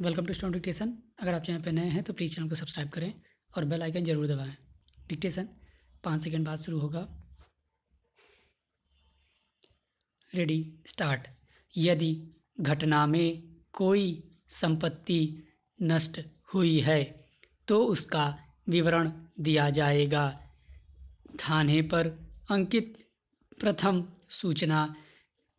Welcome to stone dictation. अगर आप channel पर नए हैं तो प्लीज़ चैनल को सब्सक्राइब करें और बेल आइकन ज़रूर दबाएँ। डिक्टेशन, पाँच सेकंड बाद शुरू होगा। रेडी स्टार्ट यदि घटना में कोई संपत्ति नष्ट हुई है तो उसका विवरण दिया जाएगा। थाने पर अंकित प्रथम सूचना,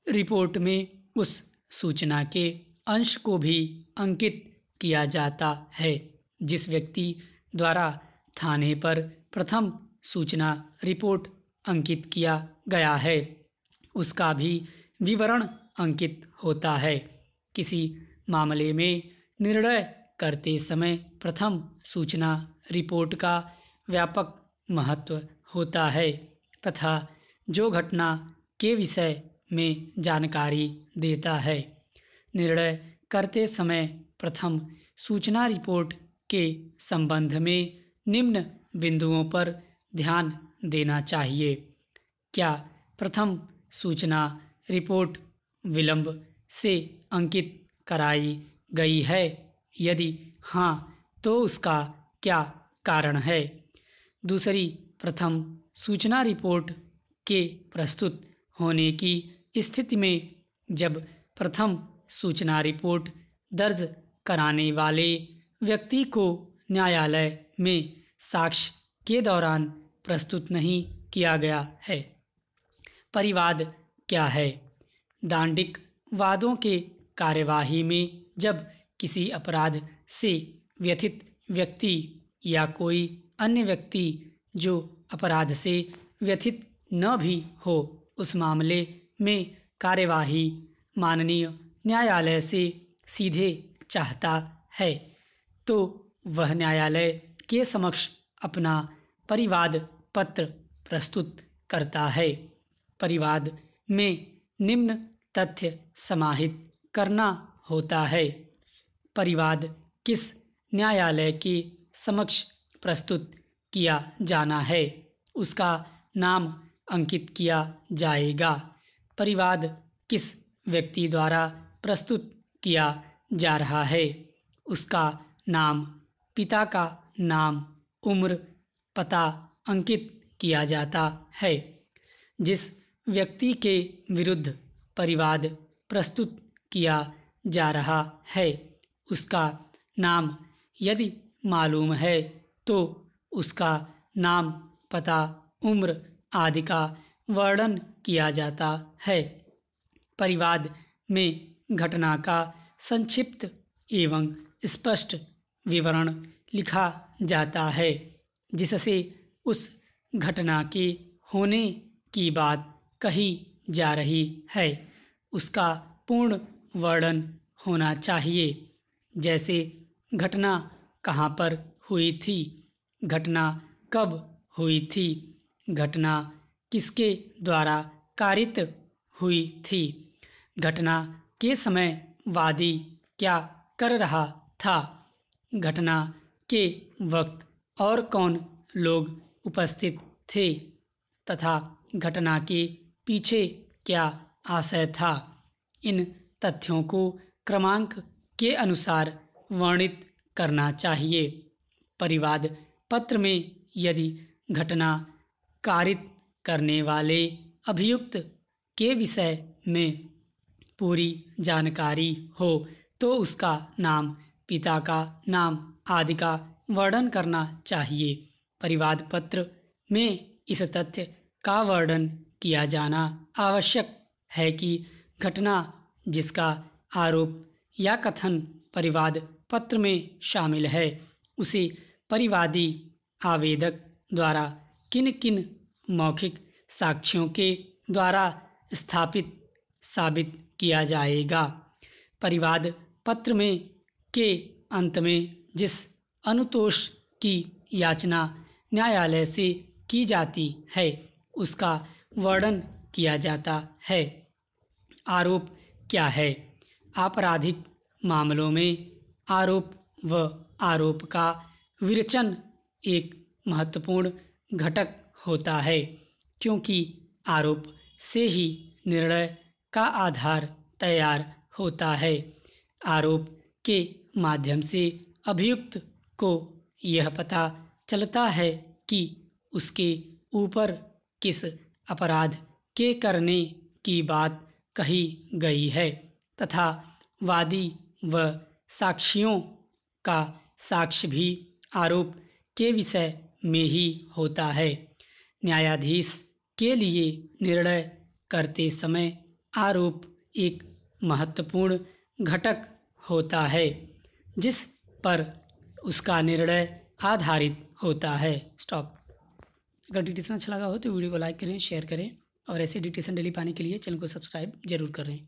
रिपोर्ट में उस सूचना के अंश को भी अंकित किया जाता है, जिस व्यक्ति द्वारा थाने पर प्रथम सूचना रिपोर्ट अंकित किया गया है, उसका भी विवरण अंकित होता है। किसी मामले में निर्णय करते समय प्रथम सूचना रिपोर्ट का व्यापक महत्व होता है, तथा जो घटना के विषय में जानकारी देता है। निर्णय करते समय प्रथम सूचना रिपोर्ट के संबंध में निम्न बिंदुओं पर ध्यान देना चाहिए। क्या प्रथम सूचना रिपोर्ट विलंब से अंकित कराई गई है? यदि हाँ तो उसका क्या कारण है? दूसरी प्रथम सूचना रिपोर्ट के प्रस्तुत होने की स्थिति में जब प्रथम सूचना रिपोर्ट दर्ज कराने वाले व्यक्ति को न्यायालय में साक्ष्य के दौरान प्रस्तुत नहीं किया गया है। परिवाद क्या है? दांडिक वादों के कार्यवाही में जब किसी अपराध से व्यथित व्यक्ति या कोई अन्य व्यक्ति जो अपराध से व्यथित न भी हो, उस मामले में कार्यवाही माननीय न्यायालय से सीधे चाहता है। तो वह न्यायालय के समक्ष अपना परिवाद पत्र प्रस्तुत करता है। परिवाद में निम्न तथ्य समाहित करना होता है। परिवाद किस न्यायालय के समक्ष प्रस्तुत किया जाना है, उसका नाम अंकित किया जाएगा। परिवाद किस व्यक्ति द्वारा प्रस्तुत किया जा रहा है। उसका नाम, पिता का नाम, उम्र, पता अंकित किया जाता है। जिस व्यक्ति के विरुद्ध परिवाद प्रस्तुत किया जा रहा है, उसका नाम यदि मालूम है तो उसका नाम, पता, उम्र आदि का वर्णन किया जाता है। परिवाद में घटना का संक्षिप्त एवं स्पष्ट विवरण लिखा जाता है, जिससे उस घटना के होने की बात कही जा रही है। उसका पूर्ण वर्णन होना चाहिए। जैसे, घटना कहाँ पर हुई थी? घटना कब हुई थी? घटना किसके द्वारा कारित हुई थी? घटना के समय वादी क्या कर रहा था? घटना के वक्त और कौन लोग उपस्थित थे? तथा घटना के पीछे क्या आशय था? इन तथ्यों को क्रमांक के अनुसार वर्णित करना चाहिए। परिवाद पत्र में यदि घटना कारित करने वाले अभियुक्त के विषय में पूरी जानकारी हो तो उसका नाम पिता का नाम आदि का वर्णन करना चाहिए। परिवाद पत्र में इस तथ्य का वर्णन किया जाना आवश्यक है कि घटना जिसका आरोप या कथन परिवाद पत्र में शामिल है, उसे परिवादी आवेदक द्वारा किन किन मौखिक साक्ष्यों के द्वारा स्थापित साबित किया जाएगा। परिवाद पत्र में के अंत में जिस अनुतोष की याचना न्यायालय से की जाती है, उसका वर्णन किया जाता है। आरोप क्या है? आपराधिक मामलों में आरोप व आरोप का विरचन एक महत्वपूर्ण घटक होता है, क्योंकि आरोप से ही निर्णय का आधार तैयार होता है। आरोप के माध्यम से अभियुक्त को यह पता चलता है कि उसके ऊपर किस अपराध के करने की बात कही गई है तथा वादी व साक्षियों का साक्ष्य भी आरोप के विषय में ही होता है। न्यायाधीश के लिए निर्णय करते समय आरोप एक महत्वपूर्ण घटक होता है, जिस पर उसका निर्णय आधारित होता है। स्टॉप अगर डिटेशन अच्छा लगा हो तो वीडियो को लाइक करें शेयर करें और ऐसे डिटेशन डेली पाने के लिए चैनल को सब्सक्राइब ज़रूर करें